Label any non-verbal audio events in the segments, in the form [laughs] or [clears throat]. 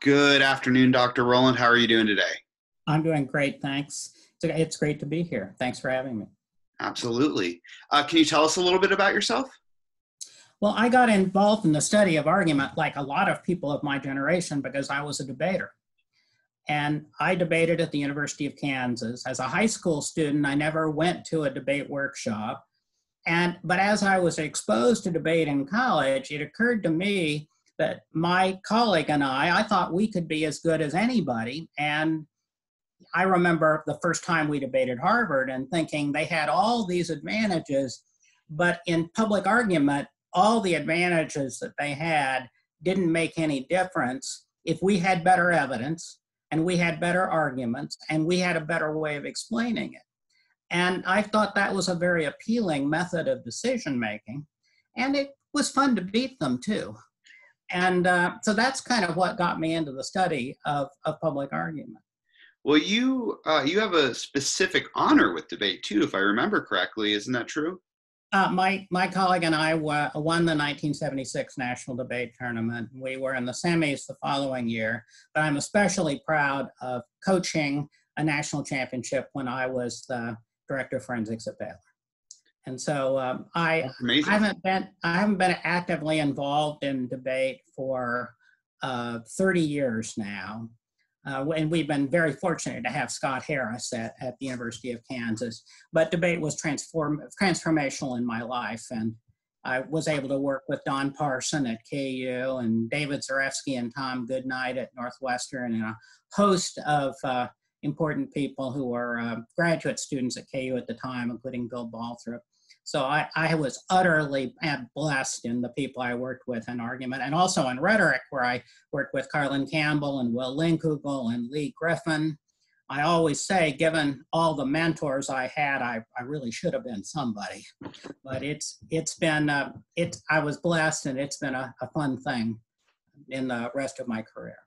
Good afternoon, Dr. Rowland. How are you doing today? I'm doing great, thanks. It's great to be here. Thanks for having me. Absolutely. Uh, can you tell us a little bit about yourself? Well, I got involved in the study of argument like a lot of people of my generation because I was a debater. And I debated at the University of Kansas. As a high school student, I never went to a debate workshop. And but as I was exposed to debate in college, it occurred to me that my colleague and I, I thought we could be as good as anybody. And I remember the first time we debated Harvard and thinking they had all these advantages, but in public argument, all the advantages that they had didn't make any difference if we had better evidence and we had better arguments and we had a better way of explaining it. And I thought that was a very appealing method of decision making. And it was fun to beat them too. And uh, so that's kind of what got me into the study of, of public argument. Well, you uh, you have a specific honor with debate too, if I remember correctly. Isn't that true? Uh, my my colleague and I won the 1976 national debate tournament. We were in the semis the following year, but I'm especially proud of coaching a national championship when I was the director of forensics at Baylor. And so um, I, I haven't been I haven't been actively involved in debate for uh, 30 years now. Uh, and we've been very fortunate to have Scott Harris at, at the University of Kansas. But debate was transform, transformational in my life. And I was able to work with Don Parson at KU and David Zarefsky and Tom Goodnight at Northwestern and a host of uh, important people who were uh, graduate students at KU at the time, including Bill Balthrop. So I, I was utterly blessed in the people I worked with in argument and also in rhetoric, where I worked with Karlyn Campbell and Wil Linkugel and Lee Griffin. I always say, given all the mentors I had, I, I really should have been somebody. But it's it's been uh, it's I was blessed, and it's been a, a fun thing in the rest of my career.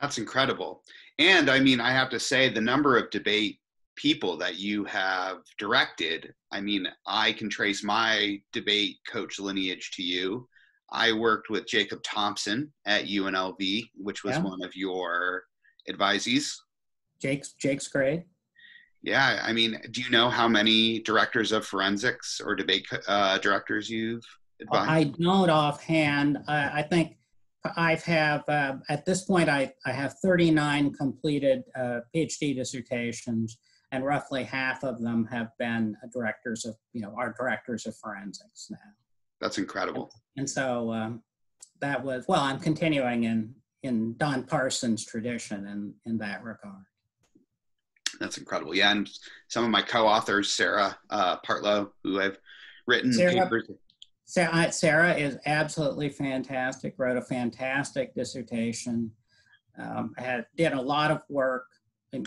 That's incredible. And I mean, I have to say, the number of debate people that you have directed. I mean, I can trace my debate coach lineage to you. I worked with Jacob Thompson at UNLV, which was yeah. one of your advisees. Jake's Jake's great. Yeah, I mean, do you know how many directors of forensics or debate uh, directors you've advised? I don't offhand. I, I think I've have uh, at this point I, I have 39 completed uh, PhD dissertations and roughly half of them have been directors of, you know, are directors of forensics now. That's incredible. And, and so um, that was, well, I'm continuing in, in Don Parsons' tradition in, in that regard. That's incredible. Yeah, and some of my co-authors, Sarah uh, Partlow, who I've written Sarah, papers. Sarah, Sarah is absolutely fantastic. Wrote a fantastic dissertation. Um, had did a lot of work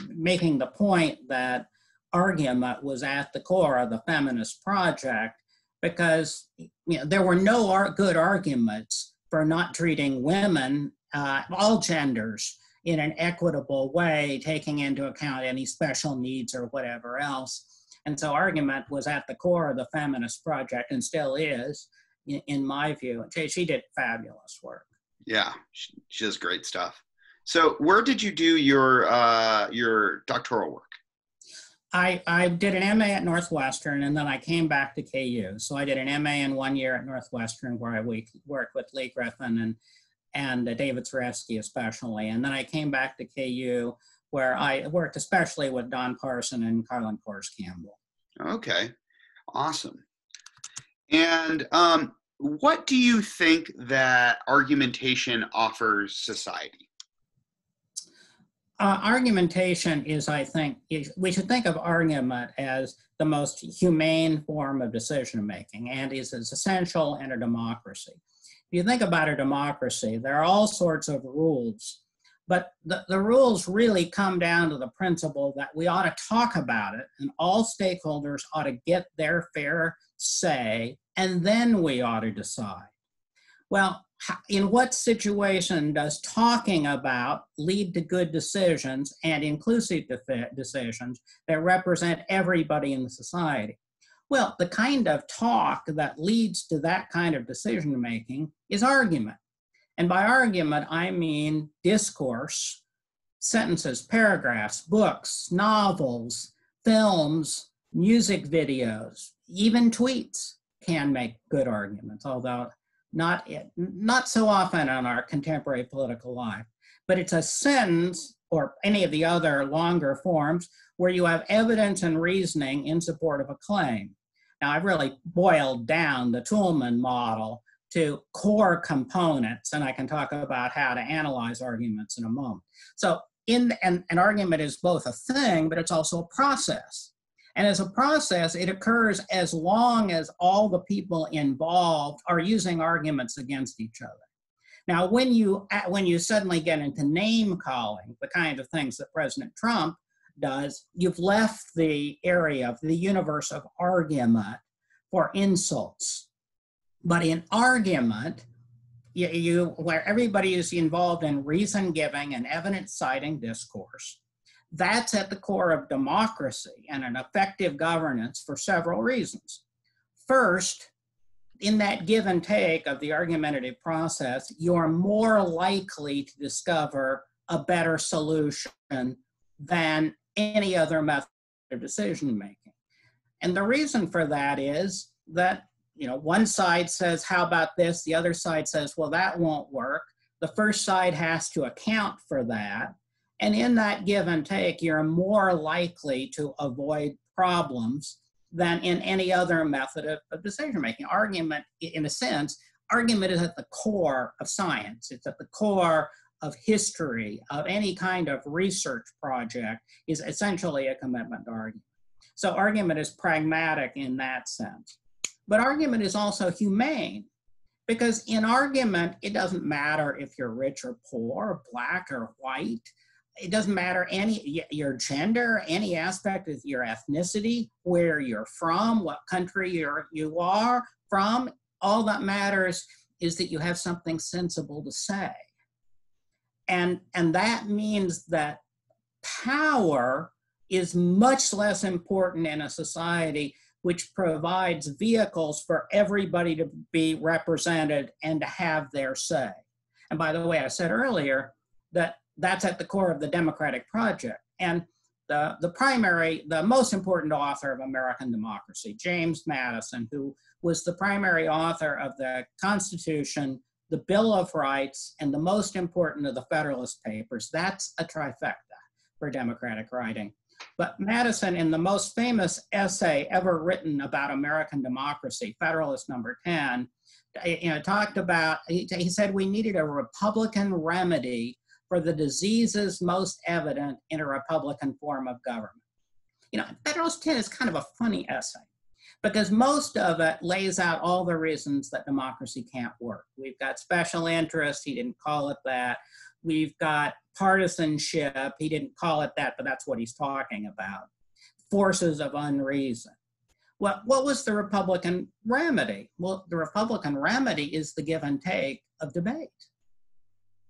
making the point that argument was at the core of the feminist project because you know, there were no good arguments for not treating women, uh, all genders, in an equitable way, taking into account any special needs or whatever else. And so, argument was at the core of the feminist project and still is, in, in my view. She, she did fabulous work. Yeah, she, she does great stuff. So, where did you do your uh, your doctoral work? I, I did an MA at Northwestern and then I came back to KU. So I did an MA in one year at Northwestern where I worked with Lee Griffin and, and uh, David Zarefsky especially. And then I came back to KU where I worked especially with Don Parson and Karlyn Kohrs Campbell. Okay, awesome. And um, what do you think that argumentation offers society? Uh, argumentation is, I think, is, we should think of argument as the most humane form of decision making and is essential in a democracy. If you think about a democracy, there are all sorts of rules, but the, the rules really come down to the principle that we ought to talk about it and all stakeholders ought to get their fair say, and then we ought to decide. Well, in what situation does talking about lead to good decisions and inclusive decisions that represent everybody in the society? Well, the kind of talk that leads to that kind of decision making is argument. And by argument, I mean discourse, sentences, paragraphs, books, novels, films, music videos, even tweets can make good arguments, although not, not so often in our contemporary political life. But it's a sentence or any of the other longer forms where you have evidence and reasoning in support of a claim. Now, I've really boiled down the Toulmin model to core components, and I can talk about how to analyze arguments in a moment. So, in an, an argument is both a thing, but it's also a process. And as a process, it occurs as long as all the people involved are using arguments against each other. Now, when you when you suddenly get into name calling, the kind of things that President Trump does, you've left the area of the universe of argument for insults. But in argument, you, you where everybody is involved in reason giving and evidence citing discourse, that's at the core of democracy and an effective governance for several reasons. First, in that give and take of the argumentative process, you're more likely to discover a better solution than any other method of decision making. And the reason for that is that you know one side says how about this the other side says well that won't work the first side has to account for that and in that give and take you're more likely to avoid problems than in any other method of, of decision making argument in a sense argument is at the core of science. It's at the core of history of any kind of research project is essentially a commitment to argument. So argument is pragmatic in that sense. But argument is also humane because in argument, it doesn't matter if you're rich or poor, black or white. It doesn't matter any your gender, any aspect of your ethnicity, where you're from, what country you're you are from. All that matters is that you have something sensible to say. And, and that means that power is much less important in a society which provides vehicles for everybody to be represented and to have their say. And by the way, I said earlier that that's at the core of the democratic project. And the, the primary, the most important author of American democracy, James Madison, who was the primary author of the Constitution, the Bill of Rights, and the most important of the Federalist Papers, that's a trifecta for democratic writing. But Madison, in the most famous essay ever written about American democracy, Federalist Number 10, you know, talked about, he, he said we needed a Republican remedy for the diseases most evident in a Republican form of government. You know, Federalist 10 is kind of a funny essay because most of it lays out all the reasons that democracy can't work. We've got special interests, he didn't call it that. We've got partisanship. He didn't call it that, but that's what he's talking about. Forces of unreason. Well, what was the Republican remedy? Well, the Republican remedy is the give and take of debate.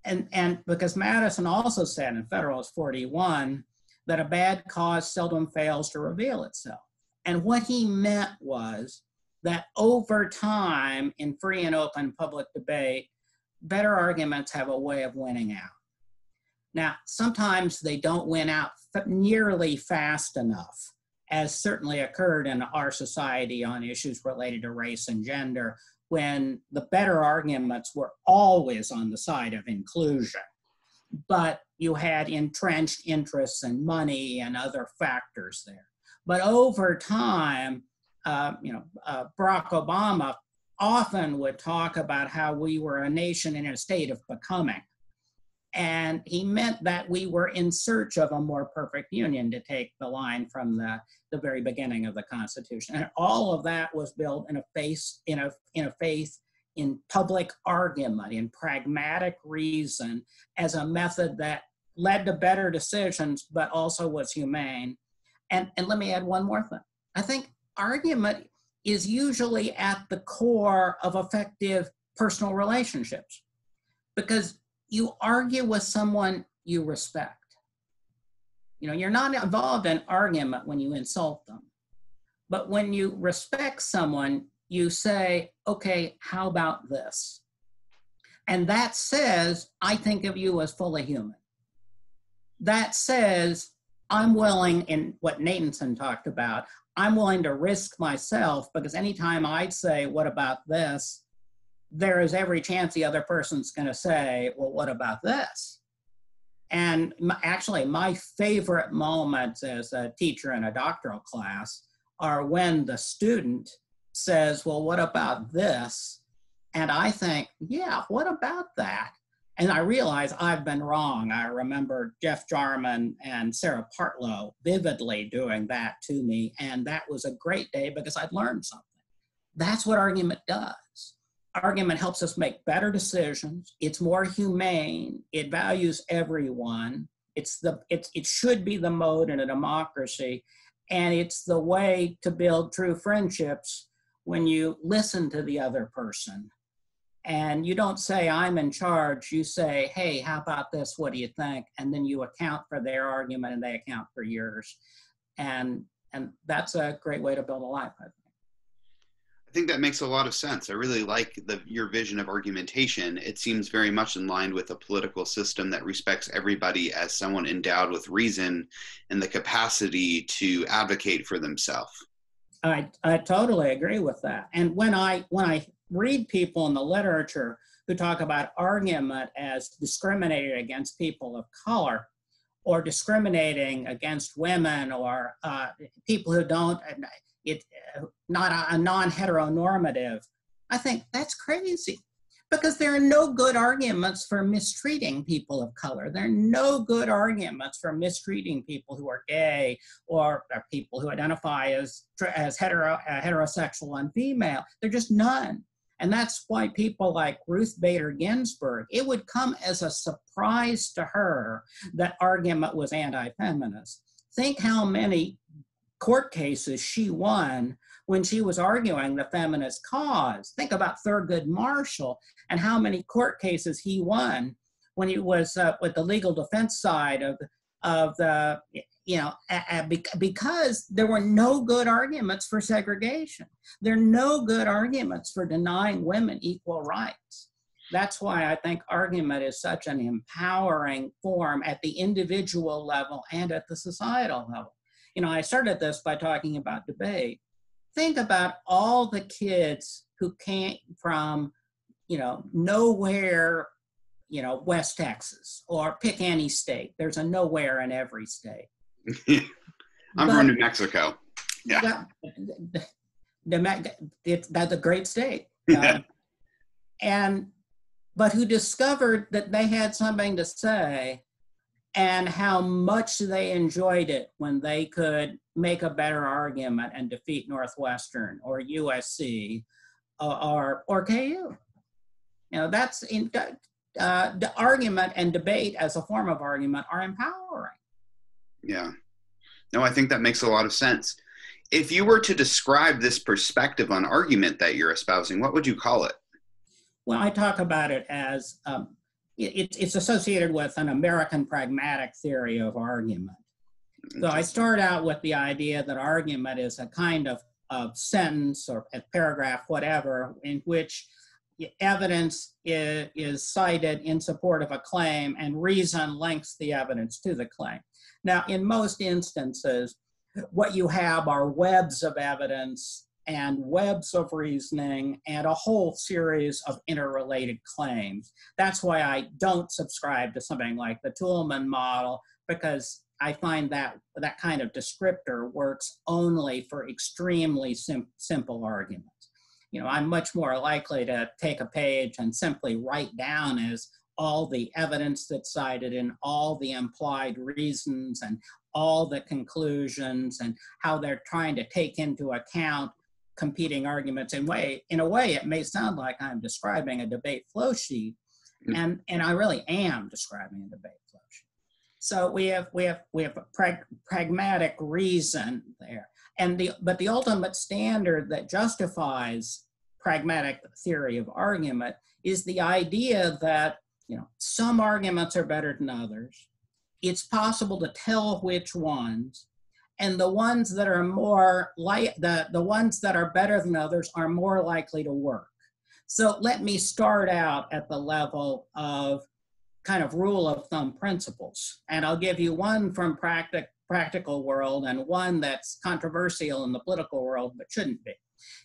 And, and because Madison also said in Federalist 41 that a bad cause seldom fails to reveal itself. And what he meant was that over time in free and open public debate, better arguments have a way of winning out. Now, sometimes they don't win out nearly fast enough, as certainly occurred in our society on issues related to race and gender, when the better arguments were always on the side of inclusion. But you had entrenched interests and money and other factors there. But over time, uh, you know, uh, Barack Obama often would talk about how we were a nation in a state of becoming. And he meant that we were in search of a more perfect union, to take the line from the, the very beginning of the Constitution. And all of that was built in a faith, in a, in a faith in public argument, in pragmatic reason, as a method that led to better decisions, but also was humane. And, and let me add one more thing. I think argument is usually at the core of effective personal relationships because you argue with someone you respect. You know, you're not involved in argument when you insult them. But when you respect someone, you say, okay, how about this? And that says, I think of you as fully human. That says, I'm willing, in what Natanson talked about, I'm willing to risk myself because anytime I'd say, What about this? There is every chance the other person's going to say, Well, what about this? And actually, my favorite moments as a teacher in a doctoral class are when the student says, Well, what about this? And I think, Yeah, what about that? And I realize I've been wrong. I remember Jeff Jarman and Sarah Partlow vividly doing that to me. And that was a great day because I'd learned something. That's what argument does argument helps us make better decisions. It's more humane. It values everyone. It's the it's it should be the mode in a democracy, and it's the way to build true friendships when you listen to the other person. And you don't say, I'm in charge. You say, hey, how about this? What do you think? And then you account for their argument and they account for yours. And and that's a great way to build a life, I think. That makes a lot of sense. I really like the, your vision of argumentation. It seems very much in line with a political system that respects everybody as someone endowed with reason and the capacity to advocate for themselves. I, I totally agree with that. And when I when I read people in the literature who talk about argument as discriminating against people of color, or discriminating against women or uh, people who don't it uh, not a, a non-heteronormative i think that's crazy because there are no good arguments for mistreating people of color. There are no good arguments for mistreating people who are gay or, or people who identify as, as hetero, uh, heterosexual and female. There are just none. And that's why people like Ruth Bader Ginsburg, it would come as a surprise to her that argument was anti feminist. Think how many court cases she won when she was arguing the feminist cause. Think about Thurgood Marshall and how many court cases he won when he was uh, with the legal defense side of of the you know because there were no good arguments for segregation. There are no good arguments for denying women equal rights. That's why I think argument is such an empowering form at the individual level and at the societal level you know, I started this by talking about debate. Think about all the kids who came from, you know, nowhere, you know, West Texas or pick any state. There's a nowhere in every state. [laughs] I'm but, from New Mexico. Yeah. it's, that's a great state. Um, and, but who discovered that they had something to say and how much they enjoyed it when they could make a better argument and defeat Northwestern or USC uh, or, or KU. You know, that's in, uh, the argument and debate as a form of argument are empowering. Yeah. No, I think that makes a lot of sense. If you were to describe this perspective on argument that you're espousing, what would you call it? Well, I talk about it as um, it, it's associated with an American pragmatic theory of argument. So I start out with the idea that argument is a kind of, of sentence or a paragraph, whatever, in which evidence is, is cited in support of a claim and reason links the evidence to the claim. Now, in most instances, what you have are webs of evidence and webs of reasoning and a whole series of interrelated claims. That's why I don't subscribe to something like the Toulmin model because I find that that kind of descriptor works only for extremely sim- simple arguments. You know, I'm much more likely to take a page and simply write down as all the evidence that's cited and all the implied reasons and all the conclusions and how they're trying to take into account competing arguments in way in a way it may sound like i'm describing a debate flow sheet mm-hmm. and and i really am describing a debate flow sheet. So we have we have we have a prag- pragmatic reason there. And the but the ultimate standard that justifies pragmatic theory of argument is the idea that you know some arguments are better than others. It's possible to tell which ones and the ones that are more like the, the ones that are better than others are more likely to work So let me start out at the level of kind of rule of thumb principles. And I'll give you one from practic- practical world and one that's controversial in the political world but shouldn't be.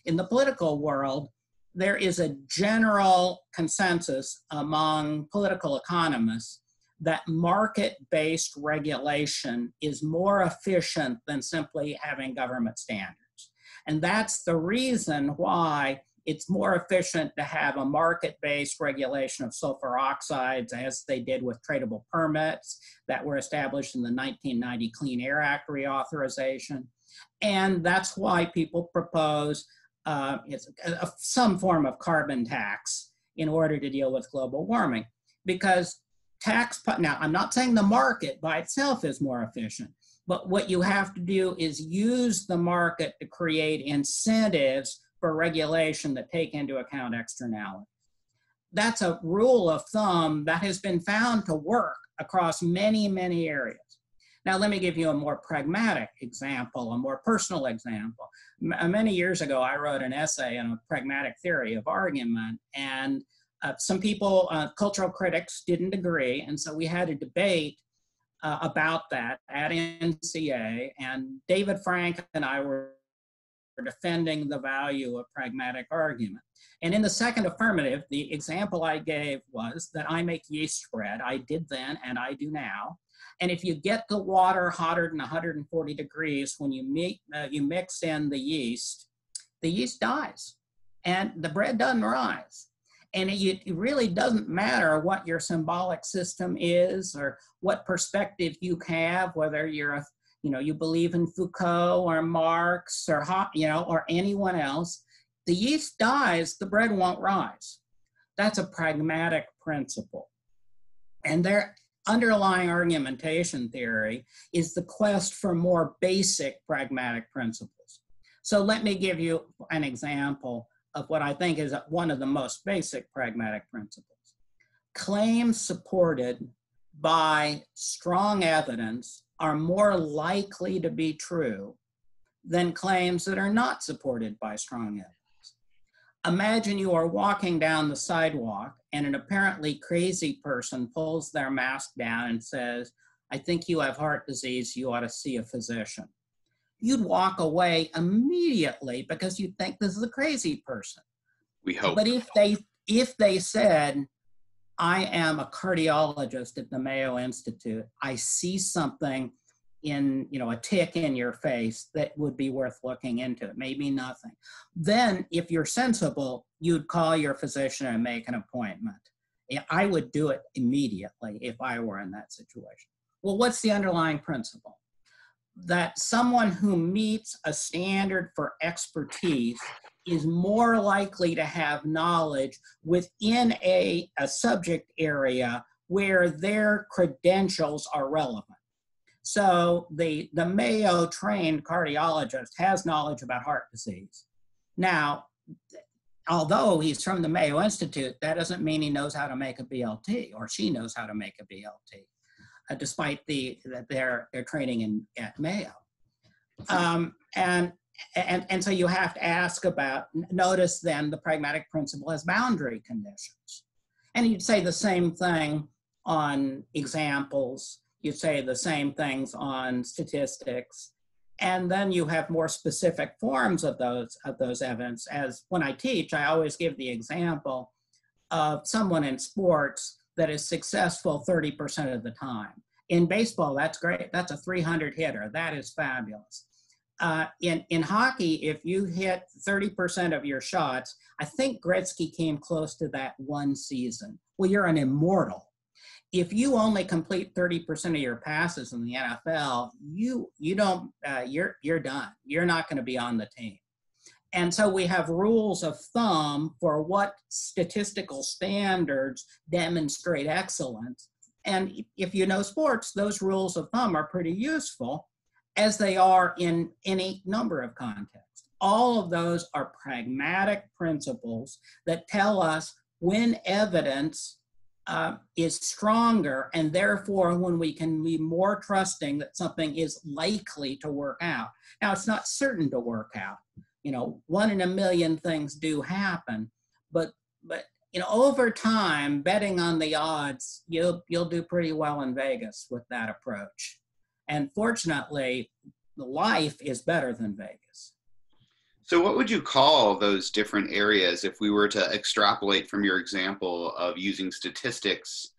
In the political world, there is a general consensus among political economists that market based regulation is more efficient than simply having government standards. And that's the reason why it's more efficient to have a market-based regulation of sulfur oxides as they did with tradable permits that were established in the 1990 Clean Air Act reauthorization. And that's why people propose uh, a, a, some form of carbon tax in order to deal with global warming. Because tax, now I'm not saying the market by itself is more efficient, but what you have to do is use the market to create incentives for regulation that take into account externality. That's a rule of thumb that has been found to work across many, many areas. Now, let me give you a more pragmatic example, a more personal example. M many years ago, I wrote an essay on a pragmatic theory of argument, and uh, some people, uh, cultural critics, didn't agree, and so we had a debate uh, about that at NCA, and David Frank and I were defending the value of pragmatic argument. And in the second affirmative, the example I gave was that I make yeast bread. I did then and I do now. And if you get the water hotter than 140 degrees, when you, meet, uh, you mix in the yeast, the yeast dies and the bread doesn't rise. And it, it really doesn't matter what your symbolic system is or what perspective you have, whether you're a you know, you believe in Foucault or Marx or, you know, or anyone else, the yeast dies, the bread won't rise. That's a pragmatic principle. And their underlying argumentation theory is the quest for more basic pragmatic principles. So let me give you an example of what I think is one of the most basic pragmatic principles. Claims supported by strong evidence are more likely to be true than claims that are not supported by strong evidence. Imagine you are walking down the sidewalk and an apparently crazy person pulls their mask down and says, I think you have heart disease, you ought to see a physician. You'd walk away immediately because you'd think this is a crazy person. We hope. But if they if they said, I am a cardiologist at the Mayo Institute. I see something in, you know, a tick in your face that would be worth looking into. Maybe nothing. Then, if you're sensible, you'd call your physician and make an appointment. I would do it immediately if I were in that situation. Well, what's the underlying principle? That someone who meets a standard for expertise is more likely to have knowledge within a, a subject area where their credentials are relevant. So the, the Mayo trained cardiologist has knowledge about heart disease. Now, although he's from the Mayo Institute, that doesn't mean he knows how to make a BLT or she knows how to make a BLT, uh, despite the, their, their training in, at Mayo. Um, and and, and so you have to ask about, notice then the pragmatic principle has boundary conditions. And you'd say the same thing on examples, you'd say the same things on statistics, and then you have more specific forms of those of those evidence. As when I teach, I always give the example of someone in sports that is successful 30% of the time. In baseball, that's great. That's a 300 hitter. That is fabulous uh, in, in hockey, if you hit 30% of your shots, I think Gretzky came close to that one season. Well, you're an immortal. If you only complete 30% of your passes in the NFL, you you don't uh, you're you're done. You're not going to be on the team. And so we have rules of thumb for what statistical standards demonstrate excellence. And if you know sports, those rules of thumb are pretty useful as they are in any number of contexts. All of those are pragmatic principles that tell us when evidence uh, is stronger, and therefore when we can be more trusting that something is likely to work out. Now, it's not certain to work out. You know, one in a million things do happen, but but you know, over time, betting on the odds, you'll you'll do pretty well in Vegas with that approach. And fortunately, life is better than Vegas. So, what would you call those different areas if we were to extrapolate from your example of using statistics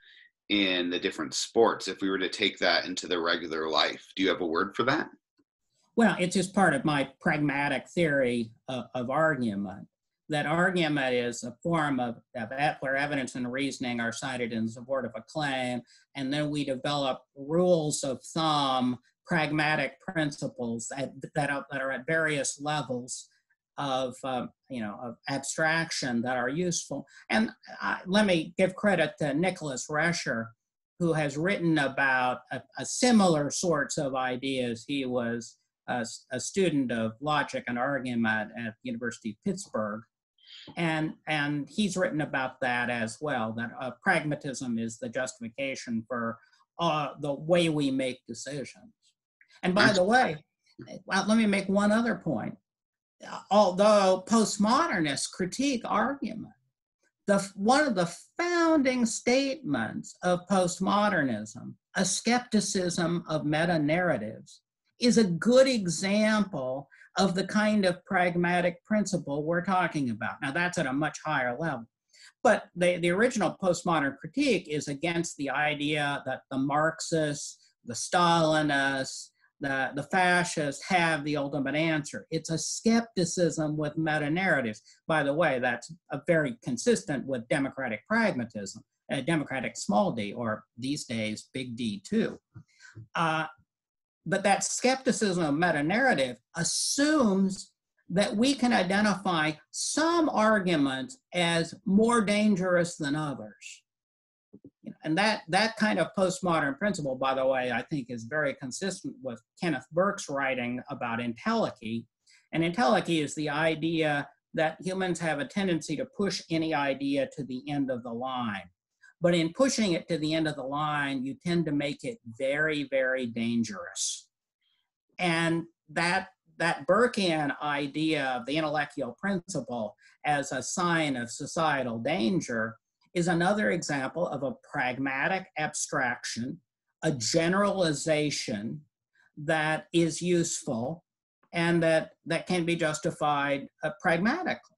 in the different sports? If we were to take that into the regular life, do you have a word for that? Well, it's just part of my pragmatic theory of, of argument. That argument is a form of, of where evidence and reasoning are cited in support of a claim, and then we develop rules of thumb, pragmatic principles at, that, are, that are at various levels of um, you know of abstraction that are useful. And uh, let me give credit to Nicholas Rescher, who has written about a, a similar sorts of ideas. He was a, a, student of logic and argument at the University of Pittsburgh. And, and he's written about that as well, that uh, pragmatism is the justification for uh, the way we make decisions. And by the way, well, let me make one other point although postmodernists critique argument, the, one of the founding statements of postmodernism, a skepticism of meta narratives, is a good example of the kind of pragmatic principle we're talking about. Now, that's at a much higher level. But the, the original postmodern critique is against the idea that the Marxists, the Stalinists, the, the fascists have the ultimate answer. It's a skepticism with meta narratives. By the way, that's very consistent with democratic pragmatism, uh, democratic small d, or these days, big D too. Uh, but that skepticism of meta narrative assumes that we can identify some arguments as more dangerous than others and that that kind of postmodern principle, by the way, I think is very consistent with Kenneth Burke's writing about entelechy. And entelechy is the idea that humans have a tendency to push any idea to the end of the line. But in pushing it to the end of the line, you tend to make it very, very dangerous. And that that Burkean idea of the entelechial principle as a sign of societal danger is another example of a pragmatic abstraction, a generalization that is useful and that, that can be justified uh, pragmatically.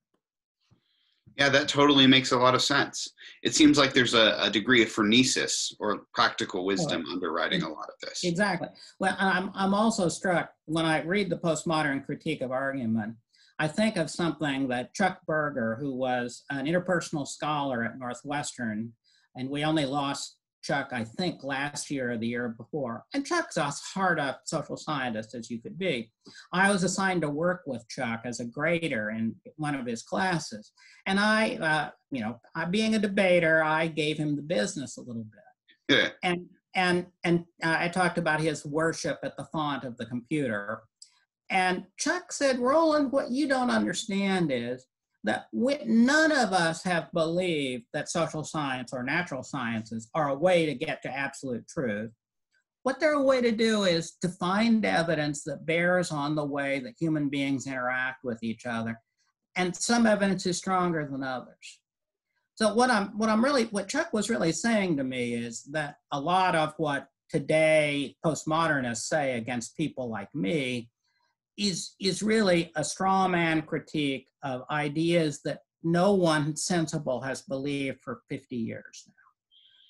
Yeah, that totally makes a lot of sense. It seems like there's a, a degree of phronesis or practical wisdom underwriting a lot of this. Exactly. Well, I'm, I'm also struck when I read the postmodern critique of argument I think of something that Chuck Berger, who was an interpersonal scholar at Northwestern, and we only lost Chuck, I think, last year or the year before. And Chuck's as hard a social scientist as you could be. I was assigned to work with Chuck as a grader in one of his classes. And I, uh, you know, I, being a debater, I gave him the business a little bit. Yeah. And and and uh, I talked about his worship at the font of the computer and Chuck said, Rowland, what you don't understand is that we, none of us have believed that social science or natural sciences are a way to get to absolute truth. What they're a way to do is to find evidence that bears on the way that human beings interact with each other. And some evidence is stronger than others. So what I'm what I'm really what Chuck was really saying to me is that a lot of what today postmodernists say against people like me is, is really a straw man critique of ideas that no one sensible has believed for 50 years now.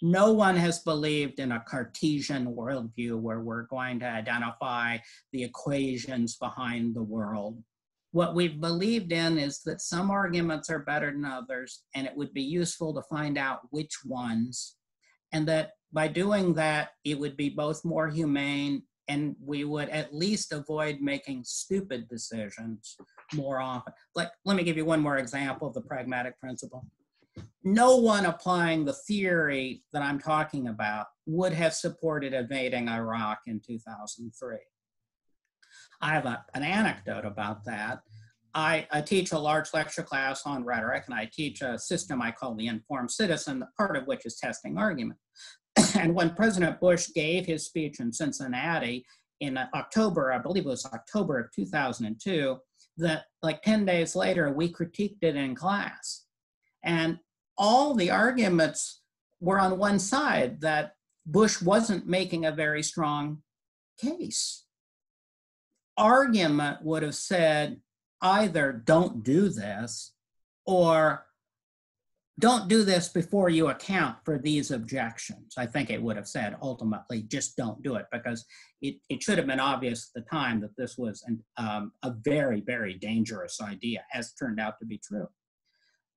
No one has believed in a Cartesian worldview where we're going to identify the equations behind the world. What we've believed in is that some arguments are better than others, and it would be useful to find out which ones, and that by doing that, it would be both more humane and we would at least avoid making stupid decisions more often. Like, let me give you one more example of the pragmatic principle. No one applying the theory that I'm talking about would have supported invading Iraq in 2003. I have a, an anecdote about that. I, I, teach a large lecture class on rhetoric, and I teach a system I call the informed citizen, the part of which is testing argument. [coughs] and when President Bush gave his speech in Cincinnati in uh, October, I believe it was October of 2002, that like 10 days later, we critiqued it in class. And all the arguments were on one side that Bush wasn't making a very strong case. Argument would have said either don't do this or don't do this before you account for these objections. I think it would have said ultimately just don't do it because it, it should have been obvious at the time that this was an, um, a very, very dangerous idea, as turned out to be true.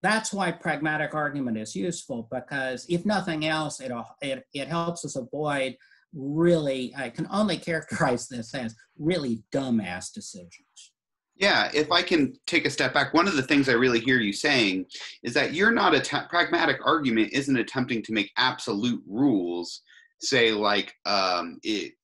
That's why pragmatic argument is useful because if nothing else, it, it, it helps us avoid really, I can only characterize this as really dumbass decisions. Yeah, if I can take a step back, one of the things I really hear you saying is that you're not a pragmatic argument isn't attempting to make absolute rules. Say, like, um, it,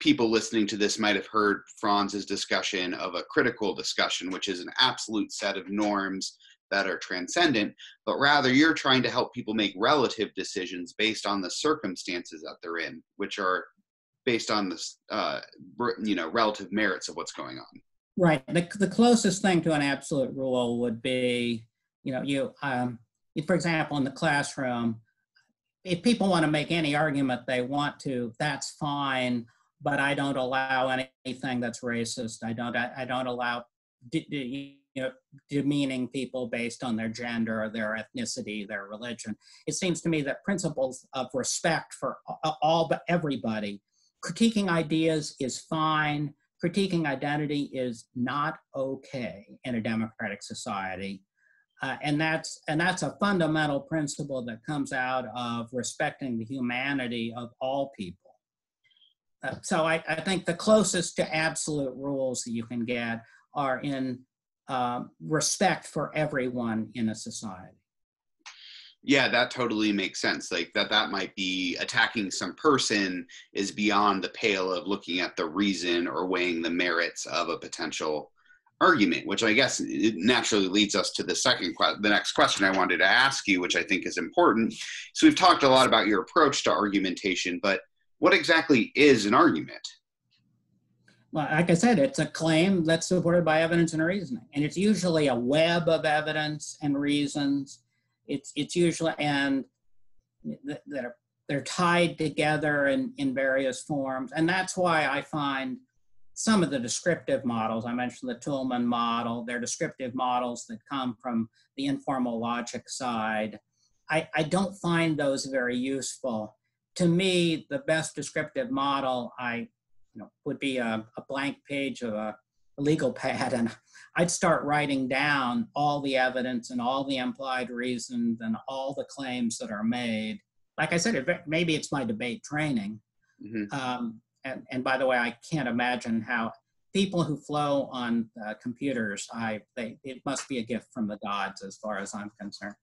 people listening to this might have heard Franz's discussion of a critical discussion, which is an absolute set of norms that are transcendent, but rather you're trying to help people make relative decisions based on the circumstances that they're in, which are based on the uh, you know relative merits of what's going on. Right. The, the closest thing to an absolute rule would be, you know, you, um, for example, in the classroom, if people want to make any argument they want to, that's fine. But I don't allow anything that's racist. I don't. I, I don't allow, you know, demeaning people based on their gender or their ethnicity, their religion. It seems to me that principles of respect for all but everybody, critiquing ideas is fine critiquing identity is not okay in a democratic society. Uh, and that's and that's a fundamental principle that comes out of respecting the humanity of all people. Uh, so I, I, think the closest to absolute rules that you can get are in uh, respect for everyone in a society yeah that totally makes sense like that that might be attacking some person is beyond the pale of looking at the reason or weighing the merits of a potential argument which i guess it naturally leads us to the second the next question i wanted to ask you which i think is important so we've talked a lot about your approach to argumentation but what exactly is an argument well, like I said, it's a claim that's supported by evidence and reasoning. And it's usually a web of evidence and reasons it's it's usually and that are they're tied together in, in various forms. And that's why I find some of the descriptive models, I mentioned the Toulmin model, they're descriptive models that come from the informal logic side. I, I don't find those very useful. To me, the best descriptive model I you know would be a, a blank page of a legal pad and I'd start writing down all the evidence and all the implied reasons and all the claims that are made. Like I said, it, maybe it's my debate training. Mm-hmm. Um, and, and by the way, I can't imagine how people who flow on uh, computers, I they, it must be a gift from the gods as far as I'm concerned.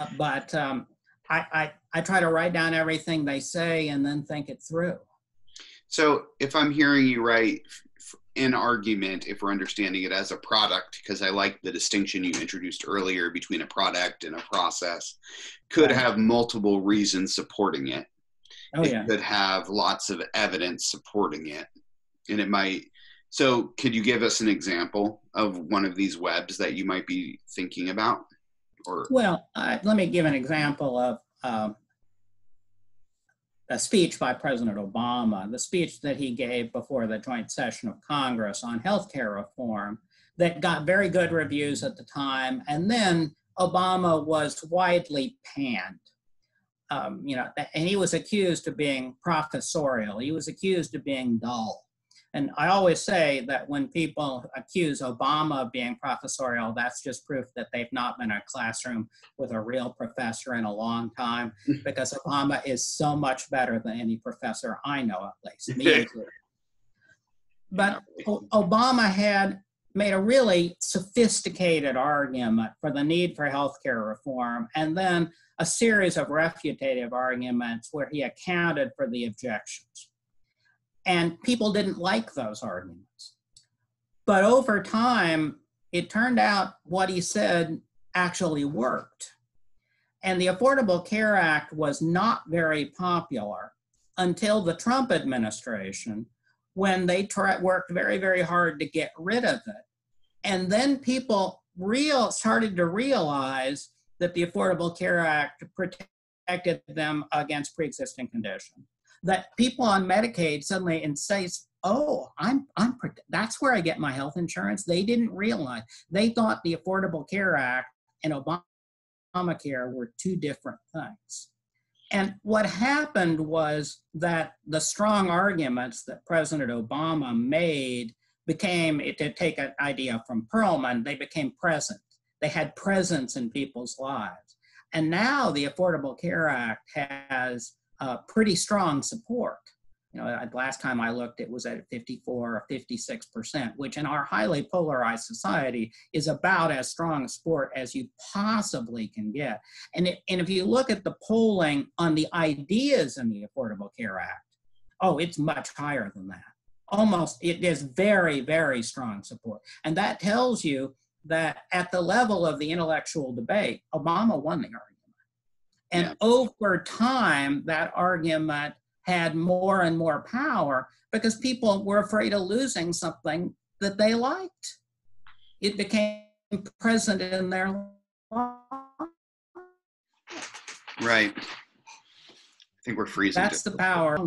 Uh, but um, I, I, I try to write down everything they say and then think it through. So if I'm hearing you right, an argument if we're understanding it as a product because i like the distinction you introduced earlier between a product and a process could have multiple reasons supporting it. Oh, it yeah. could have lots of evidence supporting it. And it might so could you give us an example of one of these webs that you might be thinking about? Or well uh, let me give an example of um, a speech by President Obama, the speech that he gave before the joint session of Congress on healthcare reform that got very good reviews at the time. And then Obama was widely panned. Um, you know, and he was accused of being professorial. He was accused of being dull. And I always say that when people accuse Obama of being professorial, that's just proof that they've not been in a classroom with a real professor in a long time, [laughs] because Obama is so much better than any professor I know, at least, me included. But Obama had made a really sophisticated argument for the need for healthcare reform, and then a series of refutative arguments where he accounted for the objections. And people didn't like those arguments. But over time, it turned out what he said actually worked. And the Affordable Care Act was not very popular until the Trump administration, when they worked very, very hard to get rid of it. And then people real started to realize that the Affordable Care Act protected them against pre-existing condition. That people on Medicaid suddenly in states, oh, I'm I'm that's where I get my health insurance. They didn't realize they thought the Affordable Care Act and Obamacare were two different things. And what happened was that the strong arguments that President Obama made became, to take an idea from Perelman, they became present. They had presence in people's lives. And now the Affordable Care Act has uh, pretty strong support. You know, last time I looked, it was at 54 or 56 percent, which in our highly polarized society is about as strong a support as you possibly can get. And, it, and if you look at the polling on the ideas in the Affordable Care Act, oh, it's much higher than that. Almost, it is very, very strong support. And that tells you that at the level of the intellectual debate, Obama won the argument. And yeah. over time, that argument had more and more power because people were afraid of losing something that they liked. It became present in their life. Right. I think we're freezing. That's the power.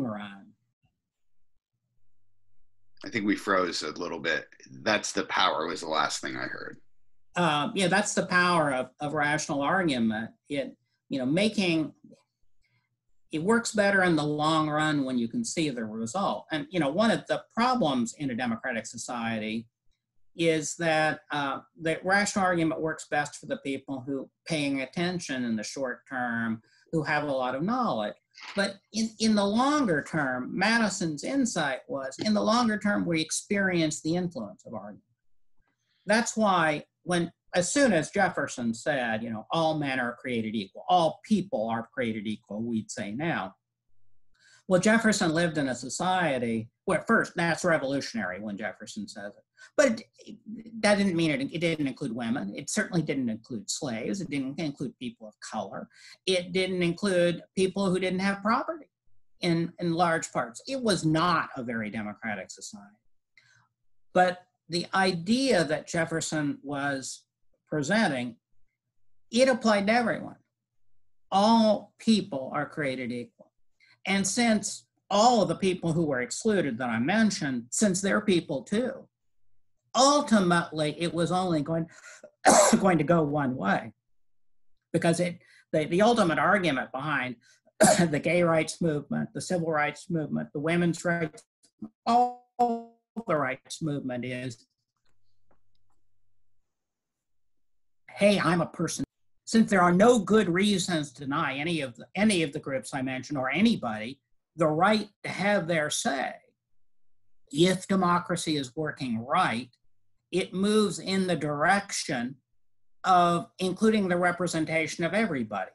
I think we froze a little bit. That's the power was the last thing I heard. Uh, yeah, that's the power of, of rational argument. It, you know, making it works better in the long run when you can see the result. And you know, one of the problems in a democratic society is that uh, the rational argument works best for the people who paying attention in the short term, who have a lot of knowledge. But in, in the longer term, Madison's insight was in the longer term, we experience the influence of argument. That's why when as soon as Jefferson said, you know, all men are created equal, all people are created equal, we'd say now. Well, Jefferson lived in a society where first that's revolutionary when Jefferson says it, but it, that didn't mean it, it didn't include women. It certainly didn't include slaves. It didn't include people of color. It didn't include people who didn't have property in, in large parts. It was not a very democratic society. But the idea that Jefferson was presenting, it applied to everyone. All people are created equal. And since all of the people who were excluded that I mentioned, since they're people too, ultimately it was only going, [coughs] going to go one way. Because it the, the ultimate argument behind [coughs] the gay rights movement, the civil rights movement, the women's rights, all the rights movement is hey, I'm a person. Since there are no good reasons to deny any of the, any of the groups I mentioned or anybody the right to have their say, if democracy is working right, it moves in the direction of including the representation of everybody.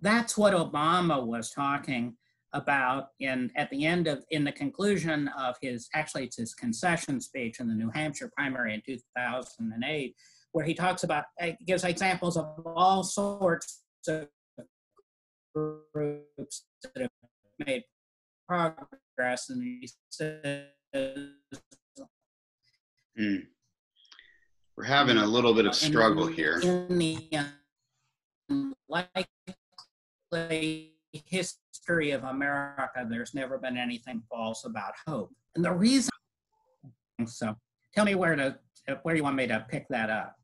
That's what Obama was talking about in at the end of in the conclusion of his actually it's his concession speech in the New Hampshire primary in 2008 where he talks about, gives examples of all sorts of groups that have made progress, and he says, mm. We're having a little bit of struggle here. In the likely history of America, there's never been anything false about hope. And the reason, so tell me where to, where you want me to pick that up.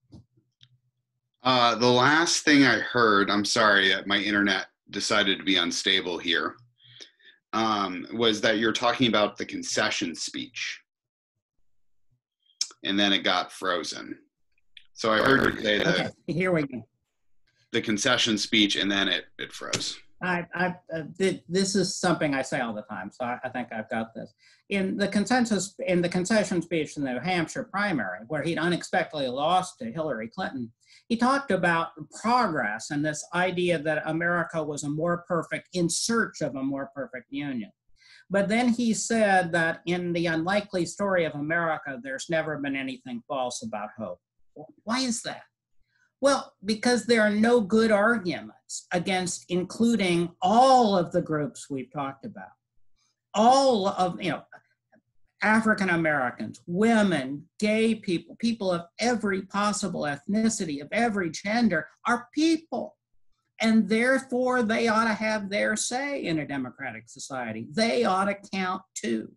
Uh, the last thing I heard, I'm sorry, uh, my internet decided to be unstable here, um, was that you're talking about the concession speech. And then it got frozen. So I heard you say that. Okay, here we go. The concession speech, and then it, it froze. I, I uh, th- this is something I say all the time, so I, I, think I've got this. In the consensus, in the concession speech in the New Hampshire primary, where he'd unexpectedly lost to Hillary Clinton, he talked about progress and this idea that America was a more perfect, in search of a more perfect union. But then he said that in the unlikely story of America, there's never been anything false about hope. Why is that? Well, because there are no good arguments against including all of the groups we've talked about. All of, you know, African Americans, women, gay people, people of every possible ethnicity, of every gender are people. And therefore, they ought to have their say in a democratic society. They ought to count too.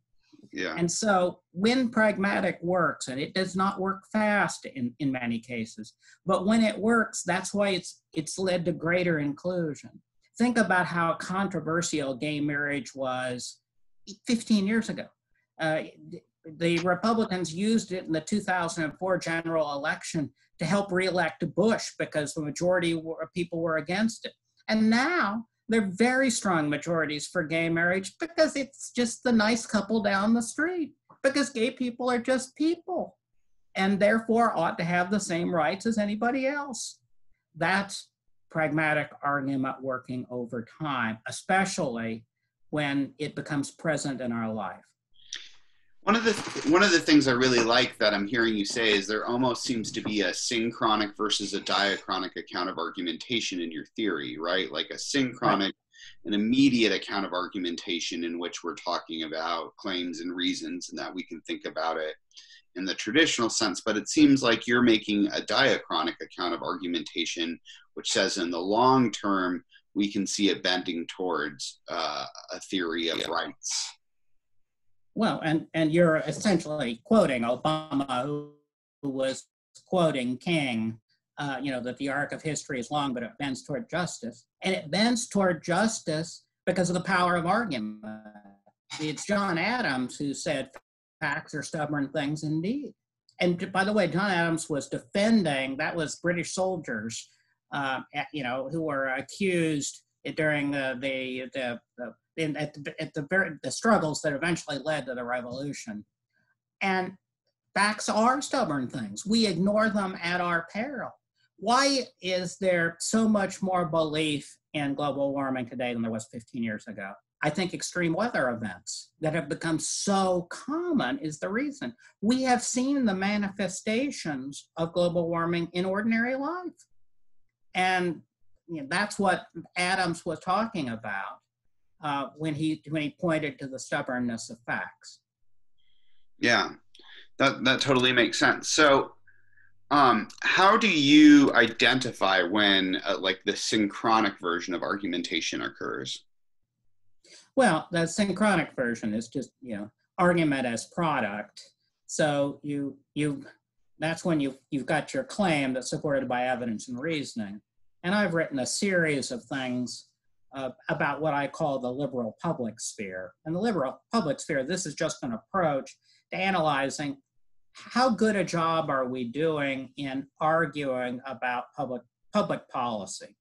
Yeah. And so when pragmatic works, and it does not work fast in, in many cases, but when it works, that's why it's it's led to greater inclusion. Think about how controversial gay marriage was 15 years ago. Uh, the Republicans used it in the 2004 general election to help reelect Bush because the majority of people were against it. And now they're very strong majorities for gay marriage because it's just the nice couple down the street, because gay people are just people and therefore ought to have the same rights as anybody else. That's pragmatic argument working over time, especially when it becomes present in our life. One of the one of the things I really like that I'm hearing you say is there almost seems to be a synchronic versus a diachronic account of argumentation in your theory, right? Like a synchronic, right. an immediate account of argumentation in which we're talking about claims and reasons, and that we can think about it in the traditional sense. But it seems like you're making a diachronic account of argumentation, which says in the long term we can see it bending towards uh, a theory of rights well, and, and you're essentially quoting Obama, who, who was quoting King, uh, you know, that the arc of history is long, but it bends toward justice. And it bends toward justice because of the power of argument. It's John Adams who said facts are stubborn things indeed. And by the way, John Adams was defending, that was British soldiers, uh, you know, who were accused during the, the, the, the in, at, the, at the, very, the struggles that eventually led to the revolution. And facts are stubborn things. We ignore them at our peril. Why is there so much more belief in global warming today than there was 15 years ago? I think extreme weather events that have become so common is the reason. We have seen the manifestations of global warming in ordinary life. And you know, that's what Adams was talking about uh, when he when he pointed to the stubbornness of facts. Yeah, that that totally makes sense. So, um, how do you identify when uh, like the synchronic version of argumentation occurs? Well, the synchronic version is just you know argument as product. So you you that's when you you've got your claim that's supported by evidence and reasoning. And I've written a series of things uh, about what I call the liberal public sphere. And the liberal public sphere, this is just an approach to analyzing how good a job are we doing in arguing about public, public policy.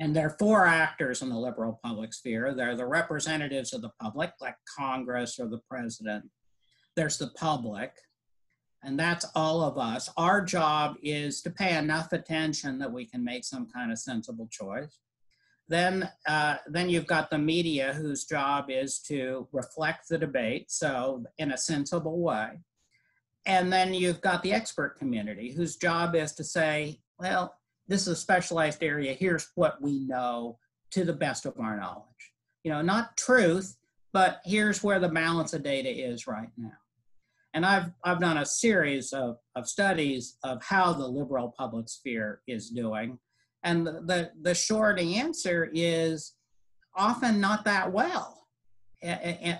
And there are four actors in the liberal public sphere. There are the representatives of the public, like Congress or the president. There's the public, and that's all of us. Our job is to pay enough attention that we can make some kind of sensible choice. Then, uh, then you've got the media whose job is to reflect the debate, so in a sensible way. And then you've got the expert community whose job is to say, well, this is a specialized area. Here's what we know to the best of our knowledge. You know, not truth, but here's where the balance of data is right now. And I've, I've done a series of, of studies of how the liberal public sphere is doing. And the, the, short answer is often not that well,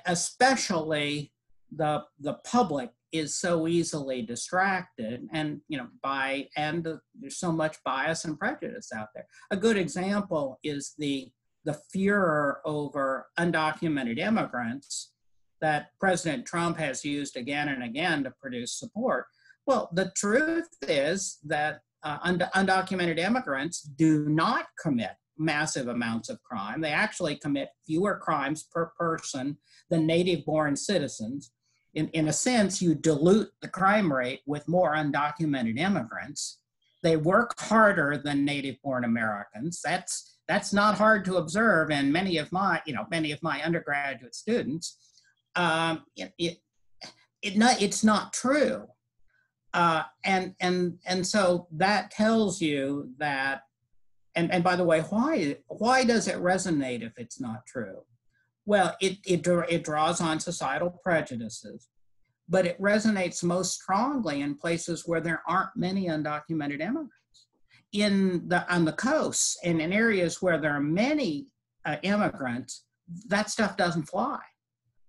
especially the, the public is so easily distracted and you know by and there's so much bias and prejudice out there. A good example is the the furor over undocumented immigrants that president trump has used again and again to produce support. Well the truth is that uh, und- undocumented immigrants do not commit massive amounts of crime. They actually commit fewer crimes per person than native born citizens. In, in a sense, you dilute the crime rate with more undocumented immigrants. They work harder than native born Americans. That's, that's not hard to observe. And many of my, you know, many of my undergraduate students, um, it, it, it not, it's not true. Uh, and and and so that tells you that and, and by the way why why does it resonate if it's not true? Well it, it it draws on societal prejudices but it resonates most strongly in places where there aren't many undocumented immigrants. In the on the coasts and in areas where there are many uh, immigrants, that stuff doesn't fly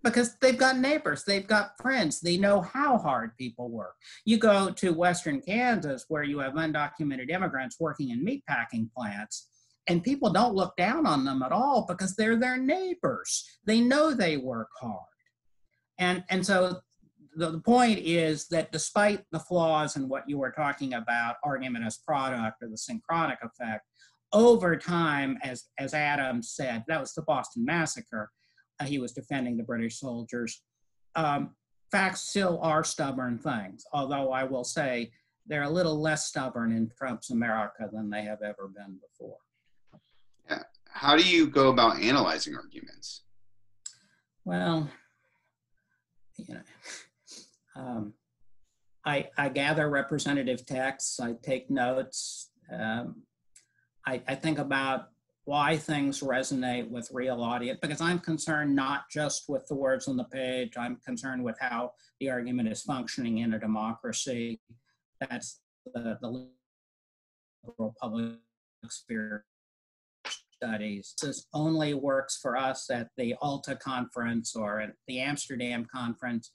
because they've got neighbors, they've got friends, they know how hard people work. You go to Western Kansas where you have undocumented immigrants working in meatpacking plants, and people don't look down on them at all because they're their neighbors. They know they work hard. And, and so the, the point is that despite the flaws in what you were talking about, argument as product or the synchronic effect, over time, as, as Adam said, that was the Boston Massacre, he was defending the British soldiers. Um, facts still are stubborn things, although I will say they're a little less stubborn in Trump's America than they have ever been before. Yeah. How do you go about analyzing arguments? Well, you know, [laughs] um, I, I gather representative texts, I take notes, um, I, I think about why things resonate with real audience because I'm concerned not just with the words on the page, I'm concerned with how the argument is functioning in a democracy. That's the, the liberal public sphere studies. This only works for us at the Alta conference or at the Amsterdam conference.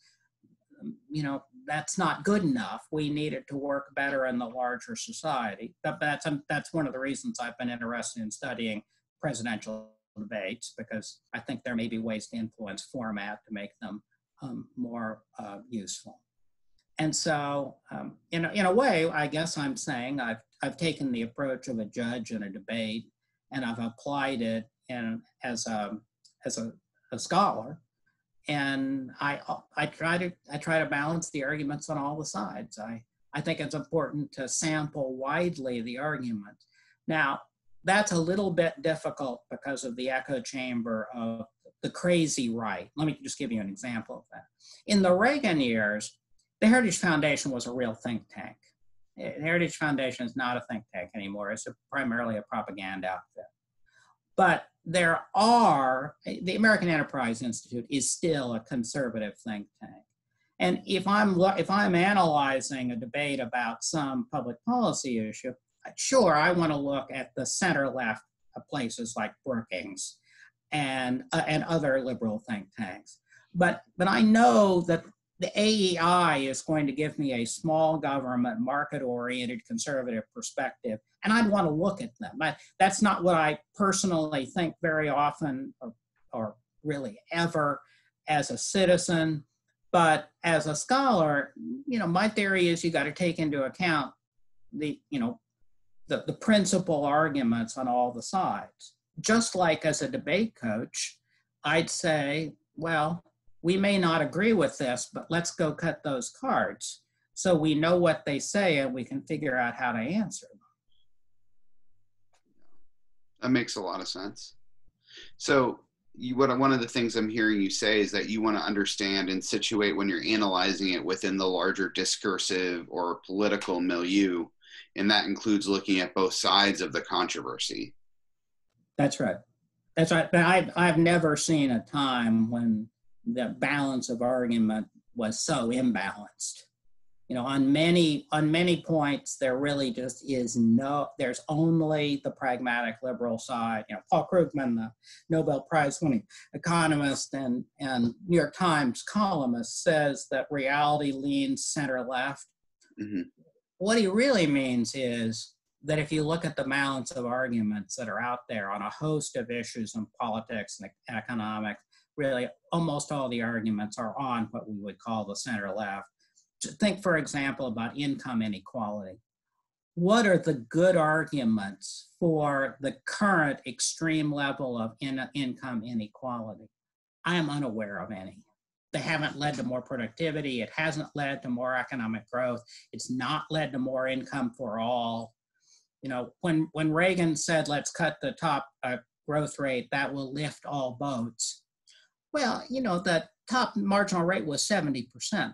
You know, that's not good enough. We need it to work better in the larger society. But that's um, that's one of the reasons I've been interested in studying presidential debates because I think there may be ways to influence format to make them um, more uh, useful. And so, um, in, a, in a way, I guess I'm saying I've, I've taken the approach of a judge in a debate and I've applied it in, as, a, as a, a scholar and I I try to I try to balance the arguments on all the sides. I I think it's important to sample widely the argument. Now that's a little bit difficult because of the echo chamber of the crazy right. Let me just give you an example of that. In the Reagan years, the Heritage Foundation was a real think tank. The Heritage Foundation is not a think tank anymore. It's a, primarily a propaganda outfit. But there are, the American Enterprise Institute is still a conservative think tank. And if I'm, if I'm analyzing a debate about some public policy issue, sure, I want to look at the center left places like Brookings and, uh, and other liberal think tanks. But, but I know that the AEI is going to give me a small government, market oriented conservative perspective, and I'd want to look at them. But that's not what I personally think very often or, or really ever as a citizen. But as a scholar, you know, my theory is you got to take into account the, you know, the, the principal arguments on all the sides. Just like as a debate coach, I'd say, well, we may not agree with this, but let's go cut those cards so we know what they say and we can figure out how to answer them. That makes a lot of sense. So, you, what one of the things I'm hearing you say is that you want to understand and situate when you're analyzing it within the larger discursive or political milieu, and that includes looking at both sides of the controversy. That's right. That's right. But I've I've never seen a time when the balance of argument was so imbalanced you know on many on many points there really just is no there's only the pragmatic liberal side you know paul krugman the nobel prize winning economist and and new york times columnist says that reality leans center left mm-hmm. what he really means is that if you look at the balance of arguments that are out there on a host of issues in politics and economics really almost all the arguments are on what we would call the center left. Think, for example, about income inequality. What are the good arguments for the current extreme level of in income inequality? I am unaware of any. They haven't led to more productivity. It hasn't led to more economic growth. It's not led to more income for all. You know, when, when Reagan said, let's cut the top uh, growth rate, that will lift all boats well, you know, the top marginal rate was 70%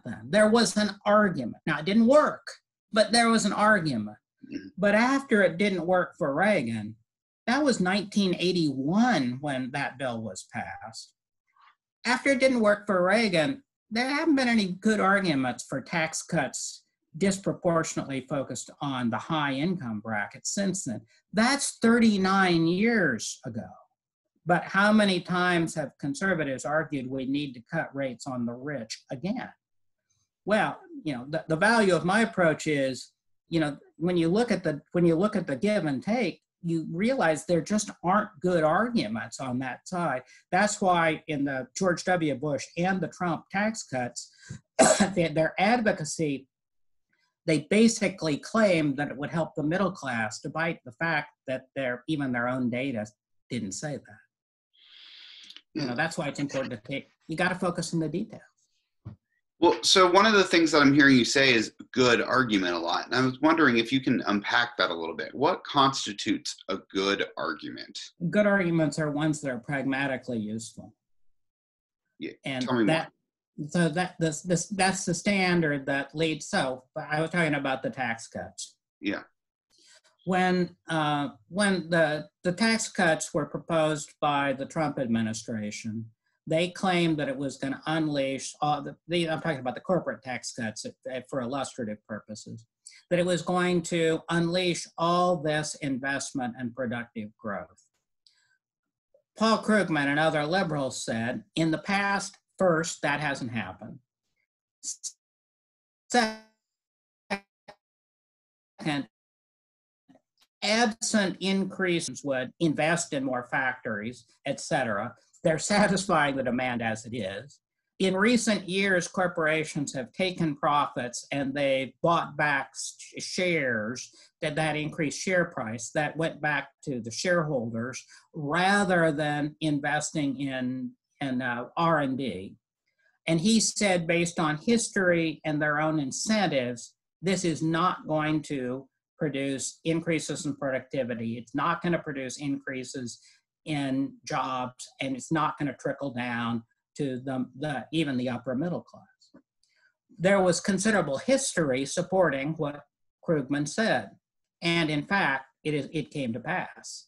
then. There was an argument. Now, it didn't work, but there was an argument. Mm-hmm. But after it didn't work for Reagan, that was 1981 when that bill was passed. After it didn't work for Reagan, there haven't been any good arguments for tax cuts disproportionately focused on the high income bracket since then. That's 39 years ago. But how many times have conservatives argued we need to cut rates on the rich again? Well, you know, the, the value of my approach is, you know, when you look at the when you look at the give and take, you realize there just aren't good arguments on that side. That's why in the George W. Bush and the Trump tax cuts, [coughs] their advocacy, they basically claimed that it would help the middle class, despite the fact that their even their own data didn't say that. You know, that's why it's important to take. You got to focus on the details. Well, so one of the things that I'm hearing you say is good argument a lot. And I was wondering if you can unpack that a little bit. What constitutes a good argument? Good arguments are ones that are pragmatically useful. Yeah, and that so that this this that's the standard that leads so I was talking about the tax cuts. Yeah. When uh, when the the tax cuts were proposed by the Trump administration, they claimed that it was going to unleash all the, the, I'm talking about the corporate tax cuts for illustrative purposes, that it was going to unleash all this investment and productive growth. Paul Krugman and other liberals said, in the past, first, that hasn't happened. Second, absent increases would invest in more factories, et cetera, they're [laughs] satisfying the demand as it is. In recent years, corporations have taken profits and they bought back shares that that increased share price that went back to the shareholders rather than investing in, in uh, R&D. And he said, based on history and their own incentives, this is not going to produce increases in productivity. It's not going to produce increases in jobs and it's not going to trickle down to the, the, even the upper middle class. There was considerable history supporting what Krugman said. And in fact, it, is, it came to pass.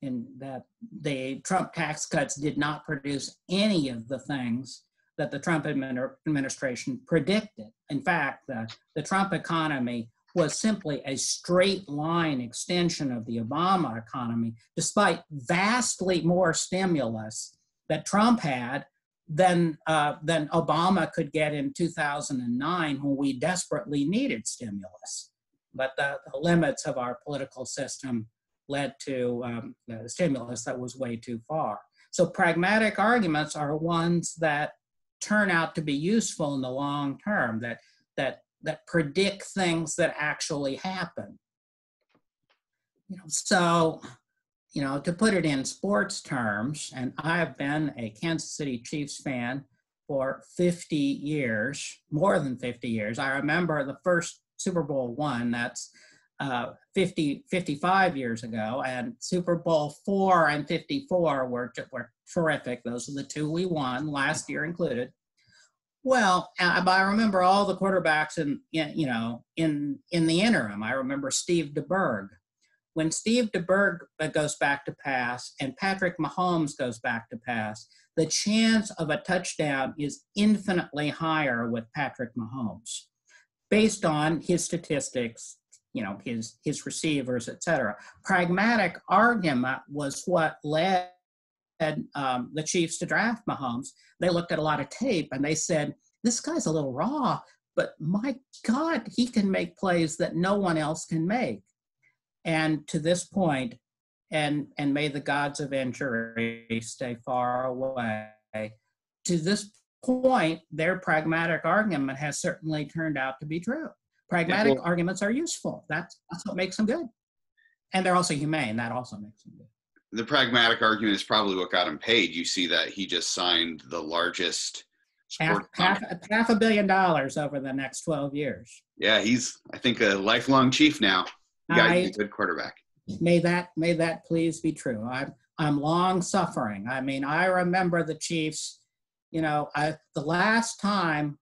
In that the Trump tax cuts did not produce any of the things that the Trump administration predicted. In fact, the, the Trump economy was simply a straight line extension of the Obama economy, despite vastly more stimulus that Trump had than, uh, than Obama could get in 2009 when we desperately needed stimulus. But the, the limits of our political system led to um, stimulus that was way too far. So pragmatic arguments are ones that turn out to be useful in the long term, that, that that predict things that actually happen. You know, so, you know, to put it in sports terms, and I've been a Kansas City Chiefs fan for 50 years, more than 50 years. I remember the first Super Bowl one, that's uh, 50, 55 years ago, and Super Bowl four and 54 were, were terrific. Those are the two we won, last year included. Well, I remember all the quarterbacks in, in, you know in in the interim. I remember Steve DeBerg. When Steve DeBerg uh, goes back to pass and Patrick Mahomes goes back to pass, the chance of a touchdown is infinitely higher with Patrick Mahomes, based on his statistics, you know, his his receivers, etc. Pragmatic argument was what led um, the Chiefs to draft Mahomes, they looked at a lot of tape and they said, this guy's a little raw, but my God, he can make plays that no one else can make. And to this point, and and may the gods of injury stay far away. To this point, their pragmatic argument has certainly turned out to be true. Pragmatic yeah, well, arguments are useful. That's that's what makes them good, and they're also humane. That also makes them good the pragmatic argument is probably what got him paid. You see that he just signed the largest half, half, half, a billion dollars over the next 12 years. Yeah, he's I think a lifelong chief now. Got a good quarterback. May that may that please be true. I'm I'm long suffering. I mean, I remember the Chiefs. You know, I the last time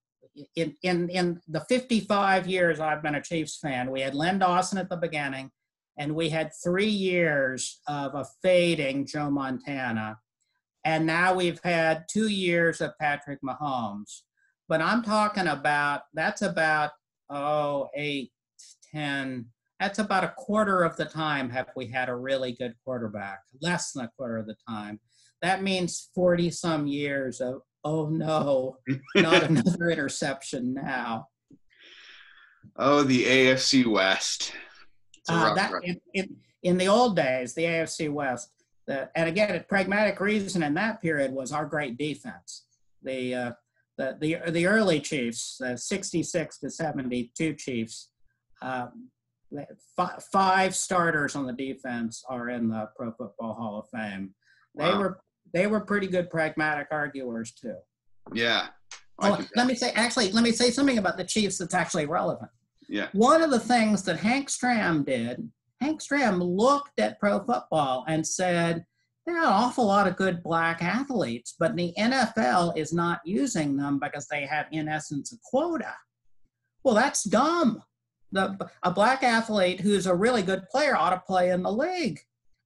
in in in the 55 years I've been a Chiefs fan, we had Len Dawson at the beginning and we had three years of a fading Joe Montana. And now we've had two years of Patrick Mahomes. But I'm talking about that's about oh, eight, ten. That's about a quarter of the time have we had a really good quarterback, less than a quarter of the time. That means 40 some years of, oh no, [laughs] not another interception now. Oh, the AFC West. Uh, that, in, in, in, the old days, the AFC West, the, and again, a pragmatic reason in that period was our great defense. The, uh, the, the, the early Chiefs, the 66 to 72 Chiefs, um, five starters on the defense are in the Pro Football Hall of Fame. They wow. were they were pretty good pragmatic arguers too. Yeah. Oh, let me say actually let me say something about the Chiefs that's actually relevant. Yeah. One of the things that Hank Stram did, Hank Stram looked at pro football and said, there are an awful lot of good black athletes, but the NFL is not using them because they have, in essence, a quota. Well, that's dumb. The, a black athlete who's a really good player ought to play in the league.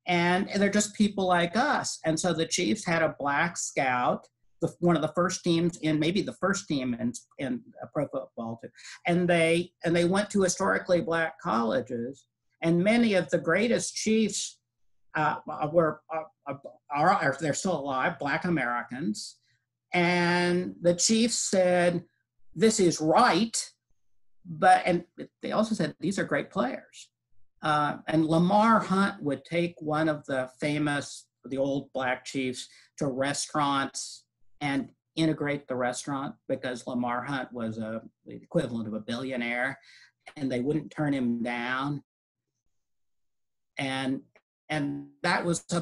And they're just people like us. And so the Chiefs had a black scout the, one of the first teams in maybe the first team in, in pro football too. And they and they went to historically black colleges, and many of the greatest chiefs uh, were uh, are, are they're still alive, black Americans, and the chiefs said this is right, but and they also said these are great players. Uh, and Lamar Hunt would take one of the famous, the old black chiefs to restaurants and integrate the restaurant because Lamar Hunt was a, the equivalent of a billionaire and they wouldn't turn him down. And, and that was a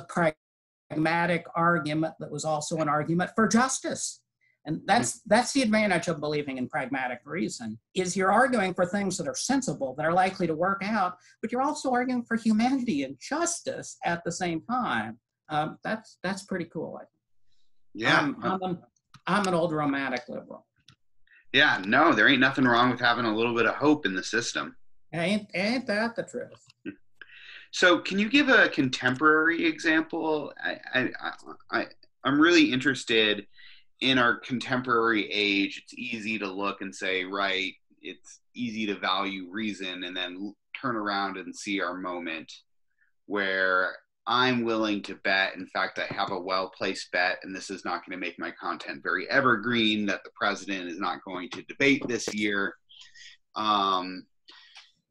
pragmatic argument that was also an argument for justice. And that's, that's the advantage of believing in pragmatic reason is you're arguing for things that are sensible, that are likely to work out, but you're also arguing for humanity and justice at the same time. Um, that's, that's pretty cool. Yeah. I'm, I'm, an, I'm an old romantic liberal. Yeah, no, there ain't nothing wrong with having a little bit of hope in the system. Ain't, ain't that the truth? So, can you give a contemporary example? I, I, I, I'm really interested in our contemporary age. It's easy to look and say, right, it's easy to value reason and then turn around and see our moment where I'm willing to bet. In fact, I have a well placed bet, and this is not going to make my content very evergreen, that the president is not going to debate this year. Um,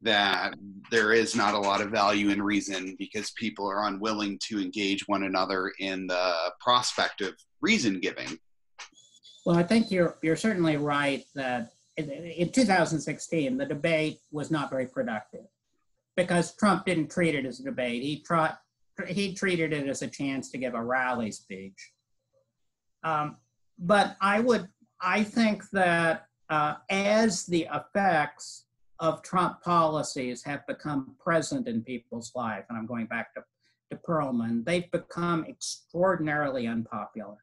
that there is not a lot of value in reason because people are unwilling to engage one another in the prospect of reason giving. Well, I think you're you're certainly right that in, in 2016 the debate was not very productive because Trump didn't treat it as a debate. He tried he treated it as a chance to give a rally speech. Um, but I would, I think that uh, as the effects of Trump policies have become present in people's life, and I'm going back to, to Perelman, they've become extraordinarily unpopular.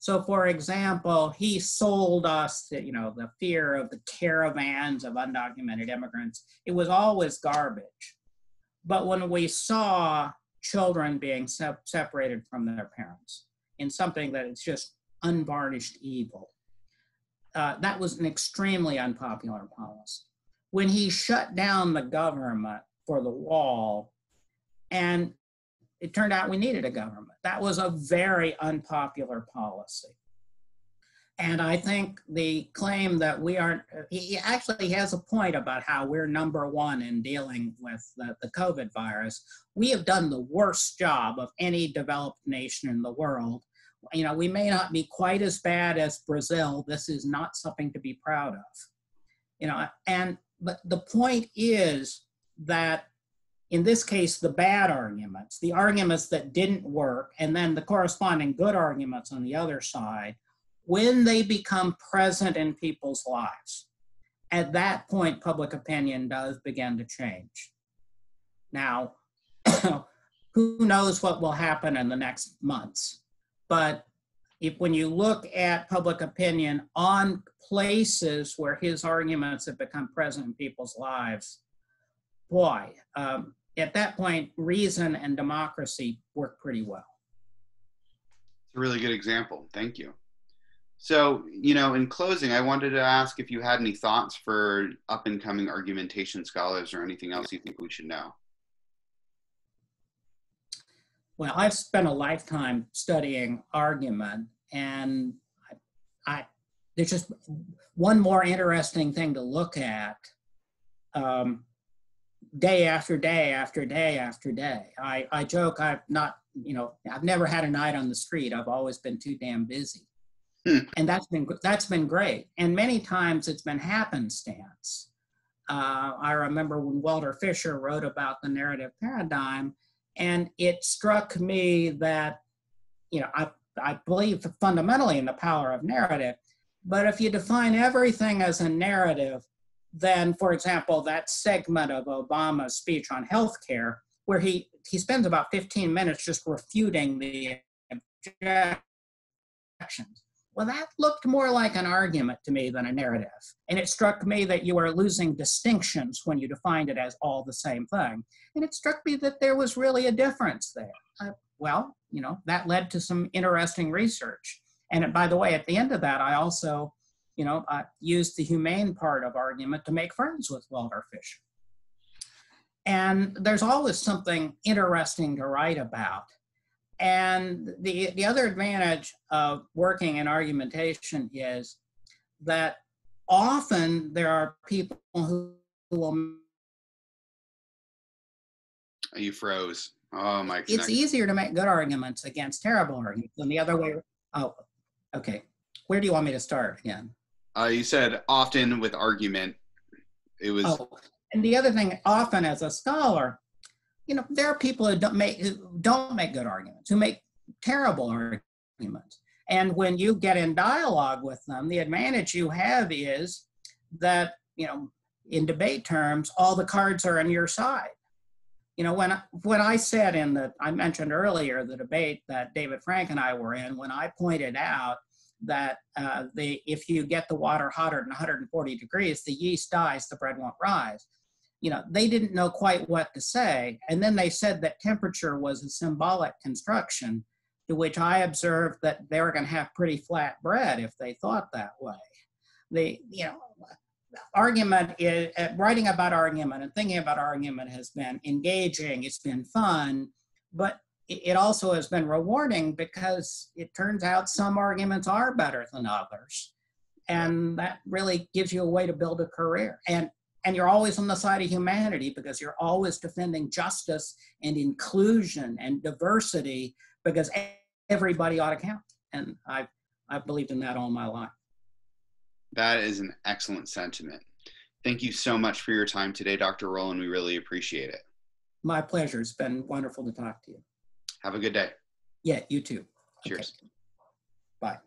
So, for example, he sold us, the, you know, the fear of the caravans of undocumented immigrants. It was always garbage. But when we saw children being se- separated from their parents in something that is just unvarnished evil. Uh, that was an extremely unpopular policy. When he shut down the government for the wall, and it turned out we needed a government, that was a very unpopular policy. And I think the claim that we aren't, he actually has a point about how we're number one in dealing with the, the COVID virus. We have done the worst job of any developed nation in the world. You know, we may not be quite as bad as Brazil. This is not something to be proud of. You know, and, but the point is that in this case, the bad arguments, the arguments that didn't work, and then the corresponding good arguments on the other side when they become present in people's lives. At that point, public opinion does begin to change. Now, [clears throat] who knows what will happen in the next months? But if when you look at public opinion on places where his arguments have become present in people's lives, boy, um, at that point, reason and democracy work pretty well. It's a really good example. Thank you. So, you know, in closing, I wanted to ask if you had any thoughts for up and coming argumentation scholars or anything else you think we should know. Well, I've spent a lifetime studying argument, and I, I there's just one more interesting thing to look at um, day after day after day after day. I, I joke I've not, you know, I've never had a night on the street. I've always been too damn busy. [laughs] And that's been that's been great. And many times it's been happenstance. Uh, I remember when Walter Fisher wrote about the narrative paradigm, and it struck me that, you know, I, I believe fundamentally in the power of narrative, but if you define everything as a narrative, then, for example, that segment of Obama's speech on healthcare, where he, he spends about 15 minutes just refuting the objections well, that looked more like an argument to me than a narrative. And it struck me that you are losing distinctions when you defined it as all the same thing. And it struck me that there was really a difference there. Uh, well, you know, that led to some interesting research. And by the way, at the end of that, I also, you know, uh, used the humane part of argument to make friends with Walter Fisher. And there's always something interesting to write about. And the, the other advantage of working in argumentation is that often there are people who, will. You froze. Oh my. Connection. It's easier to make good arguments against terrible arguments than the other way. Oh, okay. Where do you want me to start again? Uh, you said often with argument. It was. Oh, and the other thing, often as a scholar, you know, there are people who don't make who don't make good arguments, who make terrible arguments. And when you get in dialogue with them, the advantage you have is that, you know, in debate terms, all the cards are on your side. You know, when when I said in the I mentioned earlier the debate that David Frank and I were in, when I pointed out that uh, the if you get the water hotter than 140 degrees, the yeast dies, the bread won't rise you know, they didn't know quite what to say. And then they said that temperature was a symbolic construction, to which I observed that they were going to have pretty flat bread if they thought that way. The, you know, argument is uh, writing about argument and thinking about argument has been engaging, it's been fun, but it also has been rewarding because it turns out some arguments are better than others. And that really gives you a way to build a career. And and you're always on the side of humanity because you're always defending justice and inclusion and diversity because everybody ought to count. And I've, I've believed in that all my life. That is an excellent sentiment. Thank you so much for your time today, Dr. Rowland. We really appreciate it. My pleasure. It's been wonderful to talk to you. Have a good day. Yeah, you too. Cheers. Okay. Bye.